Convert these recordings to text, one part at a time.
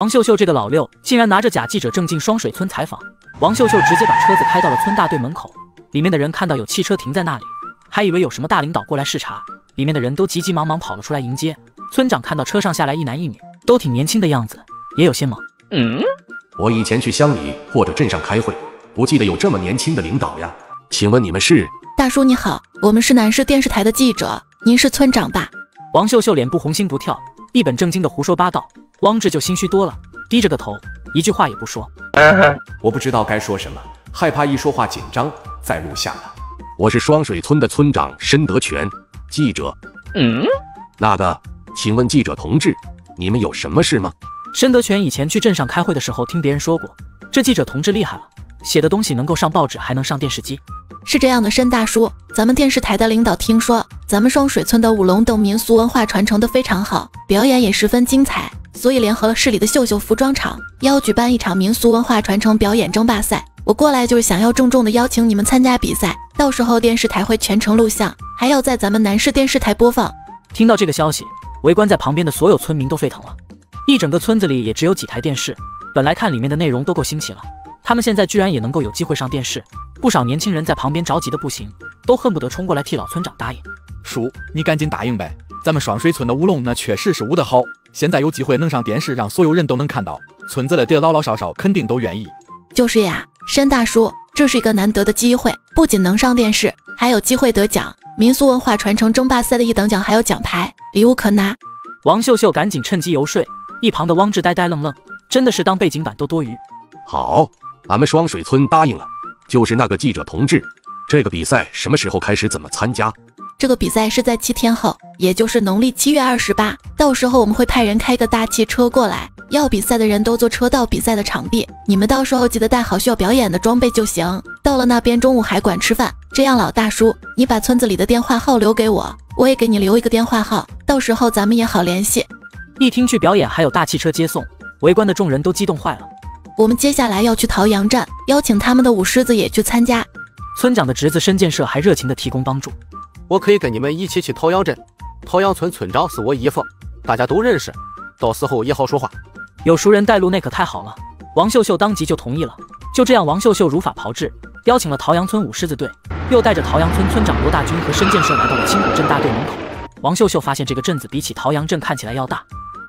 王秀秀这个老六竟然拿着假记者证进双水村采访。王秀秀直接把车子开到了村大队门口，里面的人看到有汽车停在那里，还以为有什么大领导过来视察，里面的人都急急忙忙跑了出来迎接。村长看到车上下来一男一女，都挺年轻的样子，也有些懵。嗯，我以前去乡里或者镇上开会，不记得有这么年轻的领导呀。请问你们是？大叔你好，我们是南市电视台的记者，您是村长吧？王秀秀脸不红心不跳，一本正经的胡说八道。汪志就心虚多了，低着个头，一句话也不说。我不知道该说什么，害怕一说话紧张再录下了。我是双水村的村长申德全，记者。嗯，那个，请问记者同志，你们有什么事吗？申德全以前去镇上开会的时候，听别人说过，这记者同志厉害了，写的东西能够上报纸，还能上电视机。是这样的，申大叔，咱们电视台的领导听说，咱们双水村的舞龙等民俗文化传承的非常好，表演也十分精彩。所以联合了市里的秀秀服装厂，要举办一场民俗文化传承表演争霸赛。我过来就是想要郑重的邀请你们参加比赛，到时候电视台会全程录像，还要在咱们南市电视台播放。听到这个消息，围观在旁边的所有村民都沸腾了。一整个村子里也只有几台电视，本来看里面的内容都够新奇了，他们现在居然也能够有机会上电视，不少年轻人在旁边着急的不行，都恨不得冲过来替老村长答应。叔，你赶紧答应呗，咱们双水村的舞龙那确实是舞得好。现在有机会能上电视，让所有人都能看到，村子里的老老少少肯定都愿意。就是呀，申大叔，这是一个难得的机会，不仅能上电视，还有机会得奖。民俗文化传承争霸赛的一等奖还有奖牌，礼物可拿。王秀秀赶紧趁机游说，一旁的汪志呆呆愣愣，真的是当背景板都多余。好，俺们双水村答应了。就是那个记者同志，这个比赛什么时候开始？怎么参加？这个比赛是在七天后，也就是农历七月二十八。到时候我们会派人开个大汽车过来，要比赛的人都坐车到比赛的场地。你们到时候记得带好需要表演的装备就行。到了那边中午还管吃饭。这样，老大叔，你把村子里的电话号留给我，我也给你留一个电话号，到时候咱们也好联系。一听去表演还有大汽车接送，围观的众人都激动坏了。我们接下来要去桃阳站，邀请他们的舞狮子也去参加。村长的侄子申建设还热情地提供帮助。我可以跟你们一起去桃阳镇，桃阳村村长是我姨夫，大家都认识，到时候也好说话。有熟人带路，那可太好了。王秀秀当即就同意了。就这样，王秀秀如法炮制，邀请了桃阳村舞狮子队，又带着桃阳村村长罗大军和申建设来到了青谷镇大队门口。王秀秀发现这个镇子比起桃阳镇看起来要大。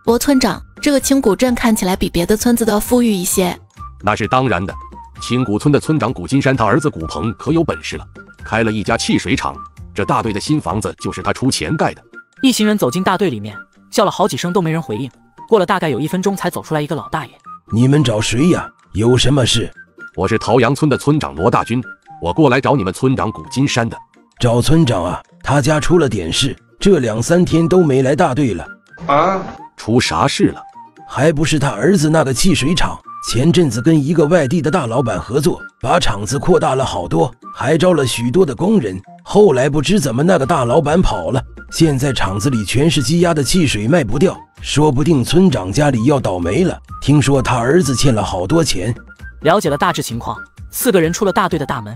罗村长，这个青谷镇看起来比别的村子都要富裕一些。那是当然的，青谷村的村长古金山他儿子古鹏可有本事了，开了一家汽水厂。这大队的新房子就是他出钱盖的。一行人走进大队里面，叫了好几声都没人回应。过了大概有一分钟，才走出来一个老大爷。你们找谁呀？有什么事？我是桃阳村的村长罗大军，我过来找你们村长古金山的。找村长啊？他家出了点事，这两三天都没来大队了。啊？出啥事了？还不是他儿子那个汽水厂。前阵子跟一个外地的大老板合作，把厂子扩大了好多，还招了许多的工人。后来不知怎么那个大老板跑了，现在厂子里全是积压的汽水，卖不掉，说不定村长家里要倒霉了。听说他儿子欠了好多钱。了解了大致情况，四个人出了大队的大门。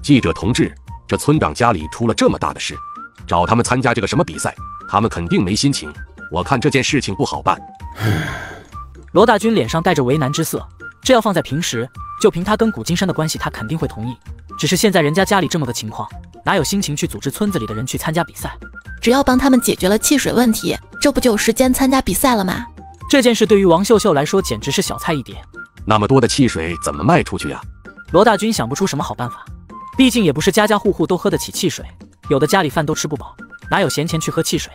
记者同志，这村长家里出了这么大的事，找他们参加这个什么比赛，他们肯定没心情。我看这件事情不好办。罗大军脸上带着为难之色，这要放在平时，就凭他跟古金山的关系，他肯定会同意。只是现在人家家里这么个情况，哪有心情去组织村子里的人去参加比赛？只要帮他们解决了汽水问题，这不就有时间参加比赛了吗？这件事对于王秀秀来说简直是小菜一碟。那么多的汽水怎么卖出去呀？罗大军想不出什么好办法，毕竟也不是家家户户都喝得起汽水，有的家里饭都吃不饱，哪有闲钱去喝汽水？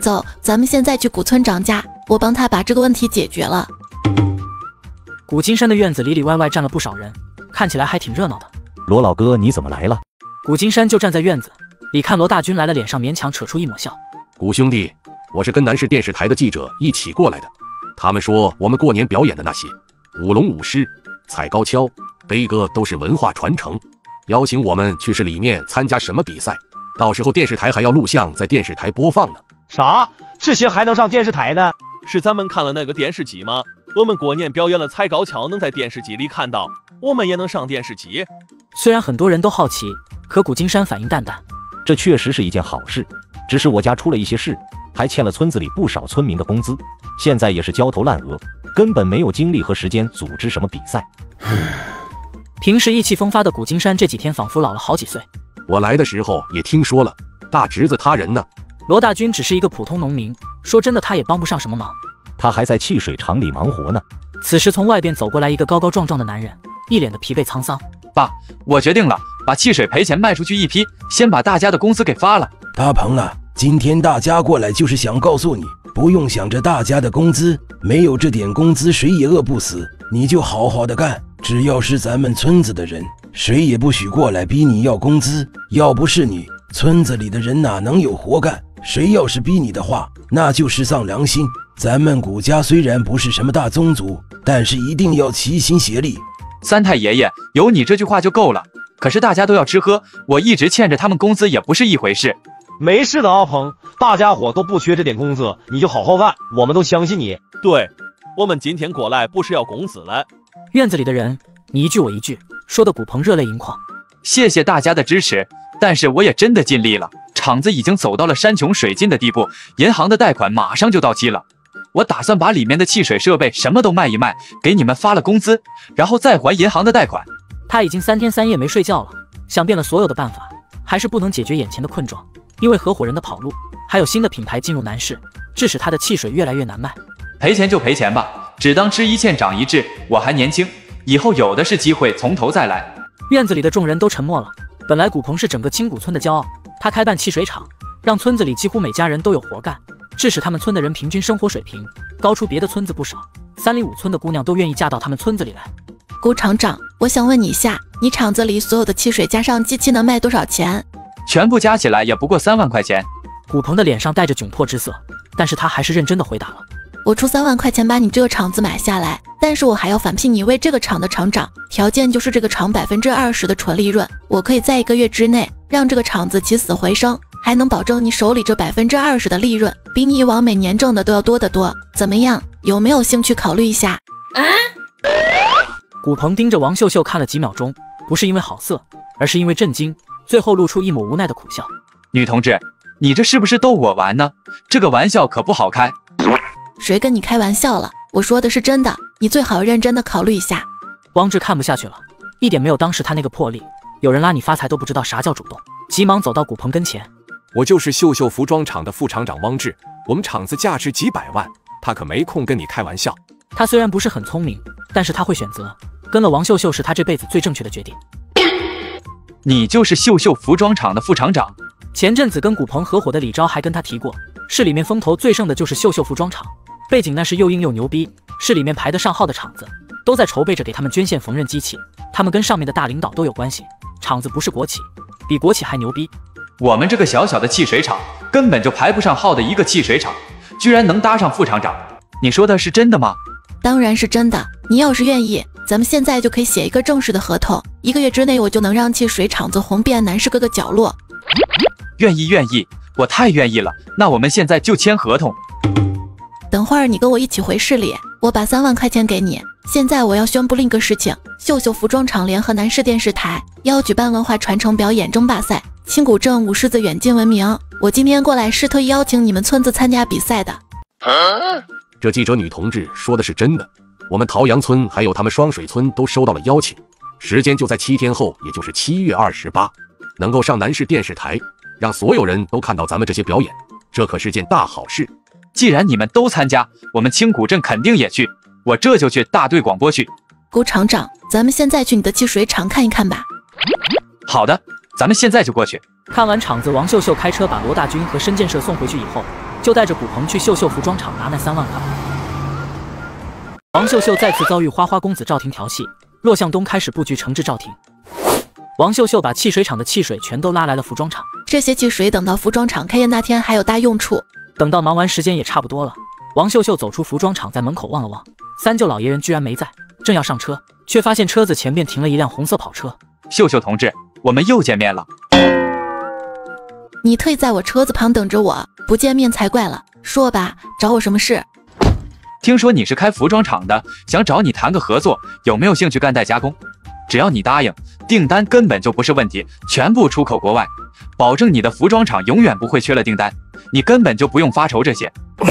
走，咱们现在去古村长家，我帮他把这个问题解决了。古金山的院子里里外外站了不少人，看起来还挺热闹的。罗老哥，你怎么来了？古金山就站在院子里，看罗大军来了，脸上勉强扯出一抹笑。古兄弟，我是跟南市电视台的记者一起过来的。他们说我们过年表演的那些舞龙舞狮、踩高跷、悲歌都是文化传承，邀请我们去市里面参加什么比赛，到时候电视台还要录像在电视台播放呢。啥？这些还能上电视台呢？是咱们看了那个电视机吗？我们过年表演了踩高跷，能在电视机里看到，我们也能上电视机。虽然很多人都好奇，可古金山反应淡淡，这确实是一件好事。只是我家出了一些事，还欠了村子里不少村民的工资，现在也是焦头烂额，根本没有精力和时间组织什么比赛。平时意气风发的古金山这几天仿佛老了好几岁。我来的时候也听说了，大侄子他人呢？罗大军只是一个普通农民，说真的，他也帮不上什么忙。他还在汽水厂里忙活呢。此时从外边走过来一个高高壮壮的男人，一脸的疲惫沧桑。爸，我决定了，把汽水赔钱卖出去一批，先把大家的工资给发了。大鹏啊，今天大家过来就是想告诉你，不用想着大家的工资，没有这点工资谁也饿不死，你就好好的干。只要是咱们村子的人，谁也不许过来逼你要工资。要不是你，村子里的人哪能有活干？谁要是逼你的话，那就是丧良心。咱们古家虽然不是什么大宗族，但是一定要齐心协力。三太爷爷，有你这句话就够了。可是大家都要吃喝，我一直欠着他们工资也不是一回事。没事的，阿鹏，大家伙都不缺这点工资，你就好好干，我们都相信你。对，我们今天过来不是要工资来。院子里的人你一句我一句，说的古鹏热泪盈眶。谢谢大家的支持，但是我也真的尽力了。厂子已经走到了山穷水尽的地步，银行的贷款马上就到期了。我打算把里面的汽水设备什么都卖一卖，给你们发了工资，然后再还银行的贷款。他已经三天三夜没睡觉了，想遍了所有的办法，还是不能解决眼前的困状。因为合伙人的跑路，还有新的品牌进入南市，致使他的汽水越来越难卖。赔钱就赔钱吧，只当吃一堑长一智。我还年轻，以后有的是机会从头再来。院子里的众人都沉默了。本来古鹏是整个青谷村的骄傲，他开办汽水厂，让村子里几乎每家人都有活干。致使他们村的人平均生活水平高出别的村子不少，三里五村的姑娘都愿意嫁到他们村子里来。谷厂长，我想问你一下，你厂子里所有的汽水加上机器能卖多少钱？全部加起来也不过三万块钱。古鹏的脸上带着窘迫之色，但是他还是认真的回答了：“我出三万块钱把你这个厂子买下来，但是我还要返聘你为这个厂的厂长，条件就是这个厂百分之二十的纯利润，我可以在一个月之内让这个厂子起死回生。”还能保证你手里这百分之二十的利润，比你以往每年挣的都要多得多。怎么样？有没有兴趣考虑一下？啊！古鹏盯着王秀秀看了几秒钟，不是因为好色，而是因为震惊，最后露出一抹无奈的苦笑。女同志，你这是不是逗我玩呢？这个玩笑可不好开。谁跟你开玩笑了？我说的是真的，你最好认真的考虑一下。汪志看不下去了，一点没有当时他那个魄力，有人拉你发财都不知道啥叫主动，急忙走到古鹏跟前。我就是秀秀服装厂的副厂长汪志，我们厂子价值几百万，他可没空跟你开玩笑。他虽然不是很聪明，但是他会选择，跟了王秀秀是他这辈子最正确的决定。你就是秀秀服装厂的副厂长？前阵子跟古鹏合伙的李昭还跟他提过，市里面风头最盛的就是秀秀服装厂，背景那是又硬又牛逼，是里面排得上号的厂子都在筹备着给他们捐献缝纫机器，他们跟上面的大领导都有关系，厂子不是国企，比国企还牛逼。我们这个小小的汽水厂，根本就排不上号的一个汽水厂，居然能搭上副厂长，你说的是真的吗？当然是真的。你要是愿意，咱们现在就可以写一个正式的合同，一个月之内我就能让汽水厂子红遍南市各个角落。愿意，愿意，我太愿意了。那我们现在就签合同。等会儿你跟我一起回市里，我把三万块钱给你。现在我要宣布另一个事情：秀秀服装厂联合南市电视台要举办文化传承表演争霸赛。青谷镇舞狮子远近闻名，我今天过来是特意邀请你们村子参加比赛的。这记者女同志说的是真的，我们桃阳村还有他们双水村都收到了邀请，时间就在七天后，也就是七月二十八，能够上南市电视台，让所有人都看到咱们这些表演，这可是件大好事。既然你们都参加，我们青谷镇肯定也去，我这就去大队广播去。顾厂长，咱们现在去你的汽水厂看一看吧。好的。咱们现在就过去看完场子。王秀秀开车把罗大军和申建设送回去以后，就带着古鹏去秀秀服装厂拿那三万块。王秀秀再次遭遇花花公子赵婷调戏，骆向东开始布局惩治赵婷。王秀秀把汽水厂的汽水全都拉来了服装厂，这些汽水等到服装厂开业那天还有大用处。等到忙完时间也差不多了，王秀秀走出服装厂，在门口望了望，三舅老爷人居然没在，正要上车，却发现车子前面停了一辆红色跑车。秀秀同志。我们又见面了，你特意在我车子旁等着我，不见面才怪了。说吧，找我什么事？听说你是开服装厂的，想找你谈个合作，有没有兴趣干代加工？只要你答应，订单根本就不是问题，全部出口国外，保证你的服装厂永远不会缺了订单，你根本就不用发愁这些。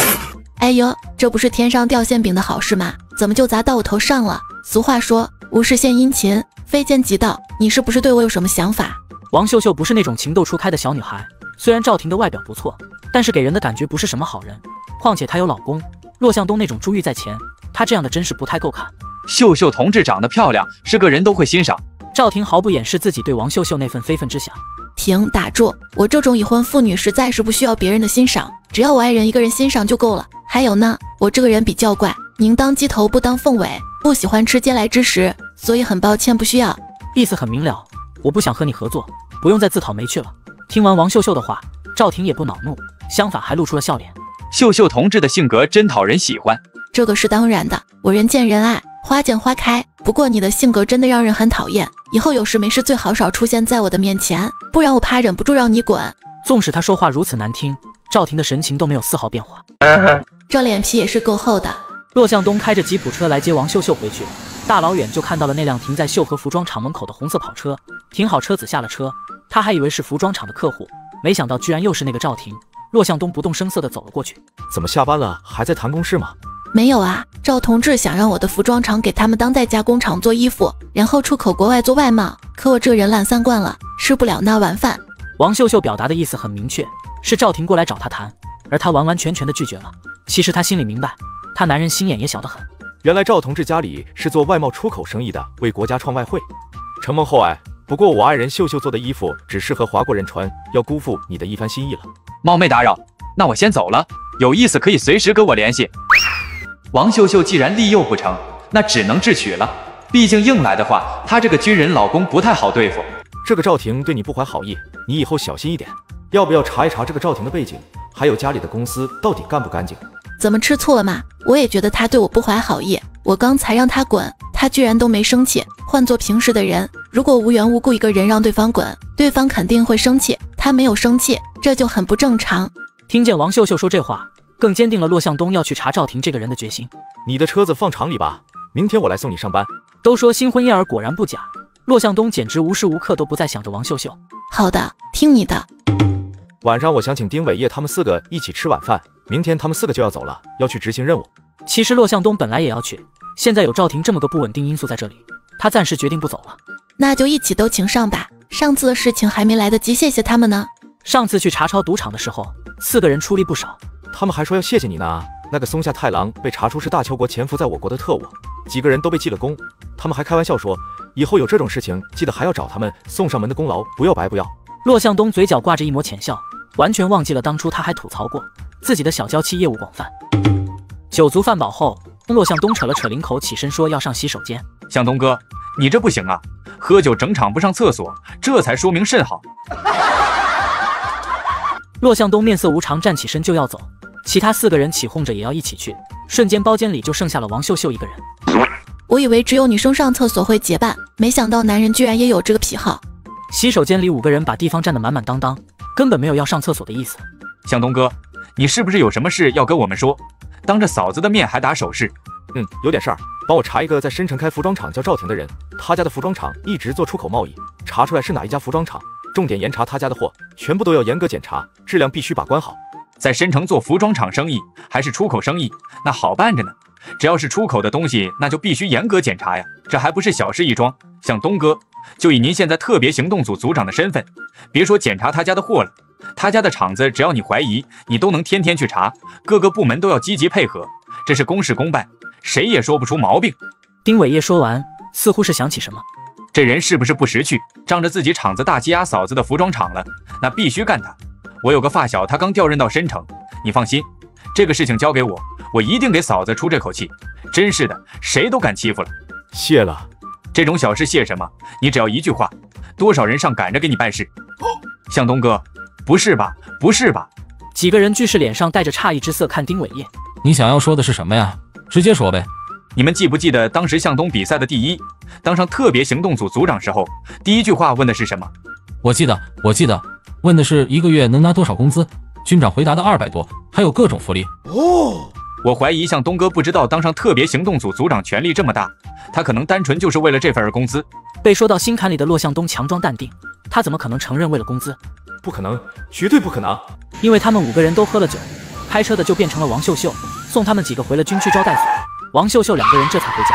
哎呦，这不是天上掉馅饼的好事吗？怎么就砸到我头上了？俗话说，无事献殷勤，非奸即盗。你是不是对我有什么想法？王秀秀不是那种情窦初开的小女孩，虽然赵婷的外表不错，但是给人的感觉不是什么好人。况且她有老公，骆向东那种珠玉在前，她这样的真是不太够看。秀秀同志长得漂亮，是个人都会欣赏。赵婷毫不掩饰自己对王秀秀那份非分之想。停，打住！我这种已婚妇女实在是不需要别人的欣赏，只要我爱人一个人欣赏就够了。还有呢，我这个人比较怪，宁当鸡头不当凤尾，不喜欢吃嗟来之食，所以很抱歉，不需要。意思很明了，我不想和你合作，不用再自讨没趣了。听完王秀秀的话，赵婷也不恼怒，相反还露出了笑脸。秀秀同志的性格真讨人喜欢，这个是当然的，我人见人爱，花见花开。不过你的性格真的让人很讨厌，以后有事没事最好少出现在我的面前，不然我怕忍不住让你滚。纵使他说话如此难听，赵婷的神情都没有丝毫变化，这脸皮也是够厚的。骆向东开着吉普车来接王秀秀回去，大老远就看到了那辆停在秀禾服装厂门口的红色跑车。停好车子下了车，他还以为是服装厂的客户，没想到居然又是那个赵婷。骆向东不动声色地走了过去。怎么下班了还在谈公事吗？没有啊，赵同志想让我的服装厂给他们当代加工厂做衣服，然后出口国外做外贸。可我这人懒散惯了，吃不了那碗饭。王秀秀表达的意思很明确，是赵婷过来找她谈，而她完完全全的拒绝了。其实她心里明白，她男人心眼也小得很。原来赵同志家里是做外贸出口生意的，为国家创外汇，承蒙厚爱。不过我爱人秀秀做的衣服只适合华国人穿，要辜负你的一番心意了。冒昧打扰，那我先走了。有意思可以随时跟我联系。王秀秀既然利诱不成，那只能智取了。毕竟硬来的话，她这个军人老公不太好对付。这个赵婷对你不怀好意，你以后小心一点。要不要查一查这个赵婷的背景，还有家里的公司到底干不干净？怎么吃醋了吗？我也觉得他对我不怀好意。我刚才让他滚，他居然都没生气。换做平时的人，如果无缘无故一个人让对方滚，对方肯定会生气。他没有生气，这就很不正常。听见王秀秀说这话，更坚定了骆向东要去查赵婷这个人的决心。你的车子放厂里吧，明天我来送你上班。都说新婚燕尔果然不假，骆向东简直无时无刻都不在想着王秀秀。好的，听你的。晚上我想请丁伟业他们四个一起吃晚饭。明天他们四个就要走了，要去执行任务。其实骆向东本来也要去，现在有赵婷这么个不稳定因素在这里，他暂时决定不走了。那就一起都请上吧。上次的事情还没来得及谢谢他们呢。上次去查抄赌场的时候，四个人出力不少，他们还说要谢谢你呢。那个松下太郎被查出是大邱国潜伏在我国的特务，几个人都被记了功。他们还开玩笑说，以后有这种事情，记得还要找他们送上门的功劳，不要白不要。骆向东嘴角挂着一抹浅笑，完全忘记了当初他还吐槽过自己的小娇妻业务广泛。酒足饭饱后，骆向东扯了扯领口，起身说要上洗手间。向东哥，你这不行啊，喝酒整场不上厕所，这才说明甚好。骆向东面色无常，站起身就要走，其他四个人起哄着也要一起去。瞬间，包间里就剩下了王秀秀一个人。我以为只有女生上厕所会结伴，没想到男人居然也有这个癖好。洗手间里五个人把地方占得满满当当，根本没有要上厕所的意思。向东哥，你是不是有什么事要跟我们说？当着嫂子的面还打手势？嗯，有点事儿，帮我查一个在深城开服装厂叫赵婷的人，他家的服装厂一直做出口贸易，查出来是哪一家服装厂，重点严查他家的货，全部都要严格检查，质量必须把关好。在申城做服装厂生意还是出口生意，那好办着呢。只要是出口的东西，那就必须严格检查呀，这还不是小事一桩。像东哥，就以您现在特别行动组组长的身份，别说检查他家的货了，他家的厂子，只要你怀疑，你都能天天去查，各个部门都要积极配合，这是公事公办，谁也说不出毛病。丁伟业说完，似乎是想起什么，这人是不是不识趣，仗着自己厂子大欺压嫂子的服装厂了？那必须干他！我有个发小，他刚调任到深城，你放心，这个事情交给我，我一定给嫂子出这口气。真是的，谁都敢欺负了。谢了，这种小事谢什么？你只要一句话，多少人上赶着给你办事。向东哥，不是吧？不是吧？几个人俱是脸上带着诧异之色看丁伟业。你想要说的是什么呀？直接说呗。你们记不记得当时向东比赛的第一，当上特别行动组组长时候，第一句话问的是什么？我记得，我记得，问的是一个月能拿多少工资。军长回答的二百多，还有各种福利。哦，我怀疑向东哥不知道当上特别行动组组长权力这么大，他可能单纯就是为了这份儿工资。被说到心坎里的骆向东强装淡定，他怎么可能承认为了工资？不可能，绝对不可能！因为他们五个人都喝了酒，开车的就变成了王秀秀，送他们几个回了军区招待所。王秀秀两个人这才回家。